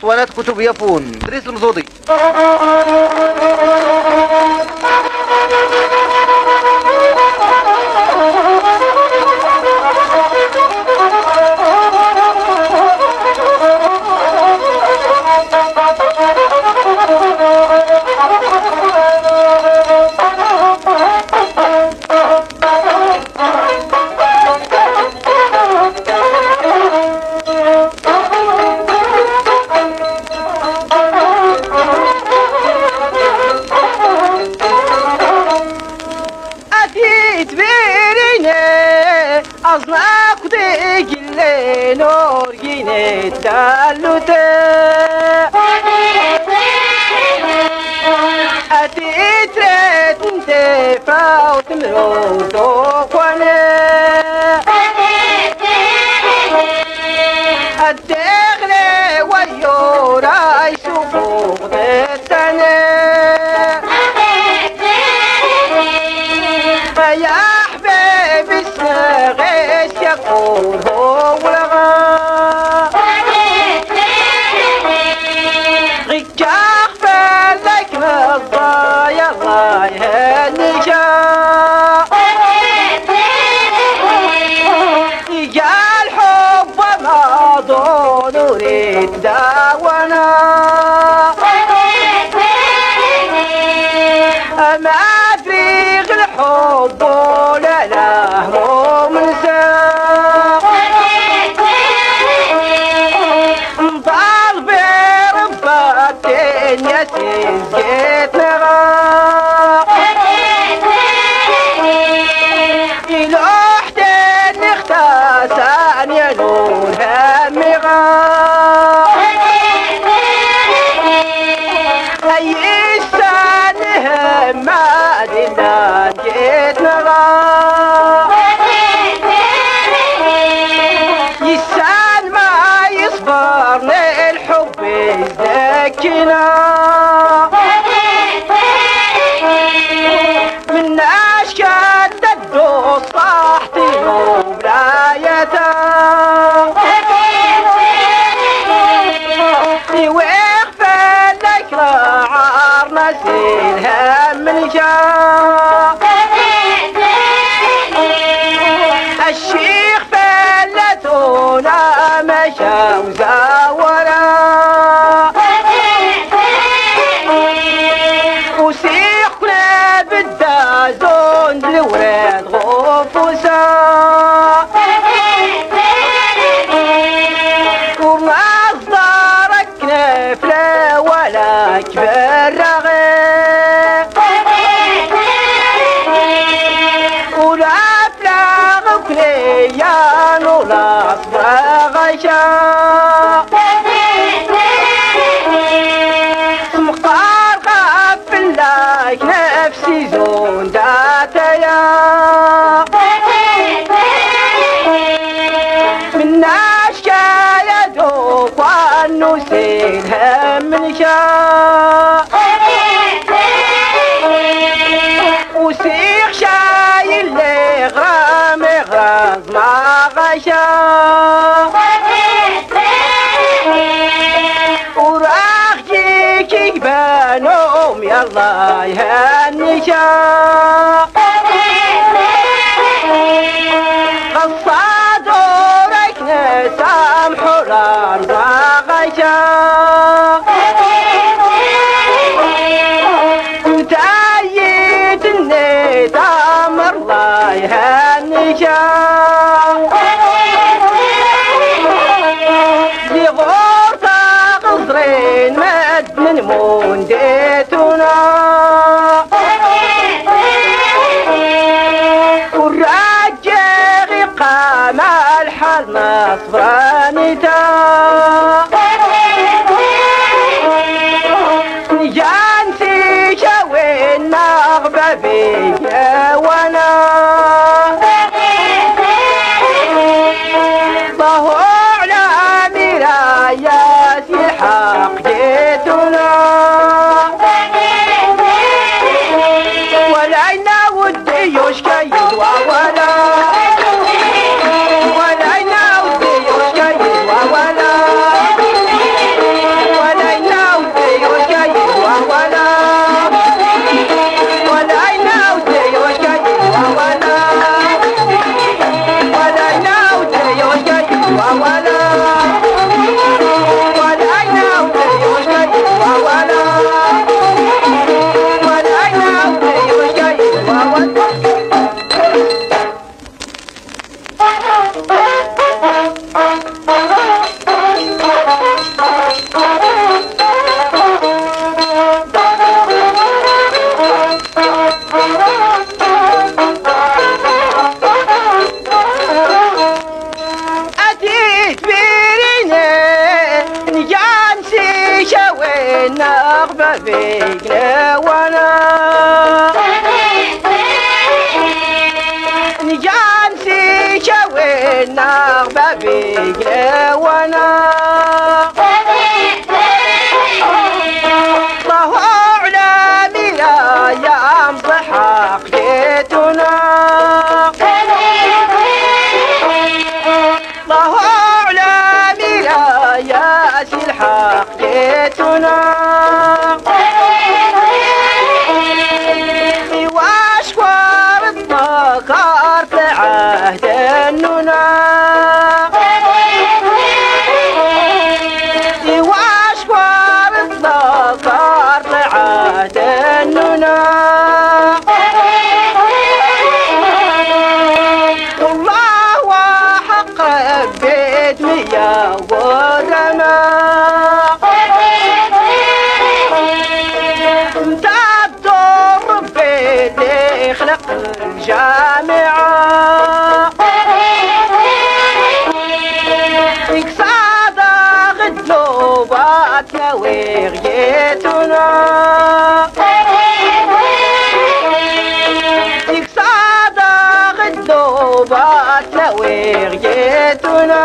اسطوانات كتب يافون ادريس المزودي. از نقده گله نورگین دلوده ادیت رد دفاع دمرو دو خونه get shit. dài hẹn như cha قصاد ورك نسام حرام Helena! يكسادا غدلو باتنا وغيتنا يكسادا غدلو باتنا وغيتنا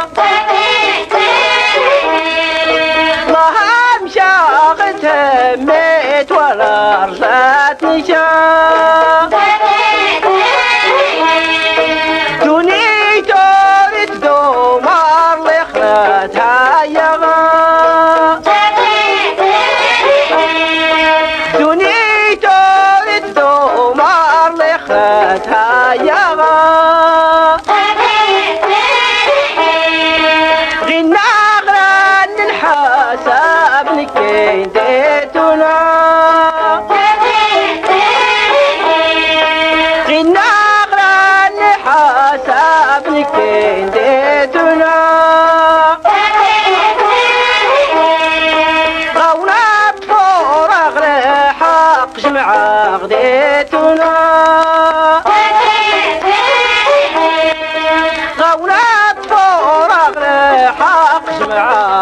معاه